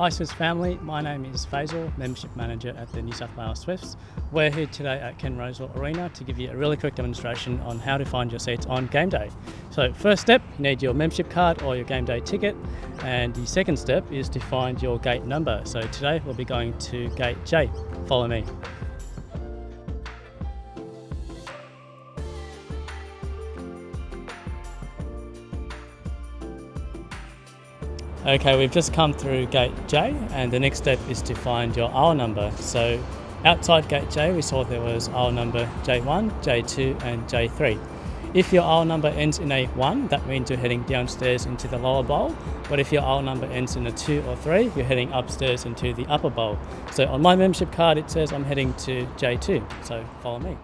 Hi Swifts family, my name is Faisal, Membership Manager at the New South Wales Swifts. We're here today at Ken Rosewall Arena to give you a really quick demonstration on how to find your seats on game day. So first step, you need your membership card or your game day ticket and the second step is to find your gate number. So today we'll be going to gate J. Follow me. Okay, we've just come through gate J and the next step is to find your aisle number. So outside gate J we saw there was aisle number J1, J2 and J3. If your aisle number ends in a 1, that means you're heading downstairs into the lower bowl. But if your aisle number ends in a 2 or 3, you're heading upstairs into the upper bowl. So on my membership card it says I'm heading to J2, so follow me.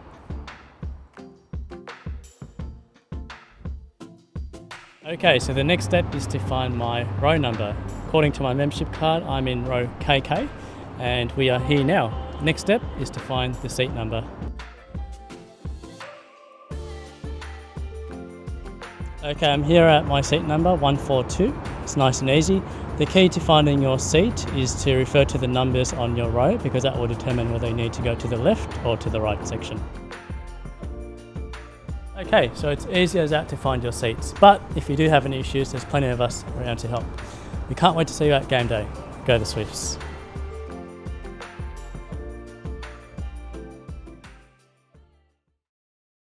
Okay, so the next step is to find my row number. According to my membership card, I'm in row KK and we are here now. Next step is to find the seat number. Okay, I'm here at my seat number 142. It's nice and easy. The key to finding your seat is to refer to the numbers on your row because that will determine whether you need to go to the left or to the right section. Okay, so it's easy as that to find your seats, but if you do have any issues, there's plenty of us around to help. We can't wait to see you at game day. Go the Swifts.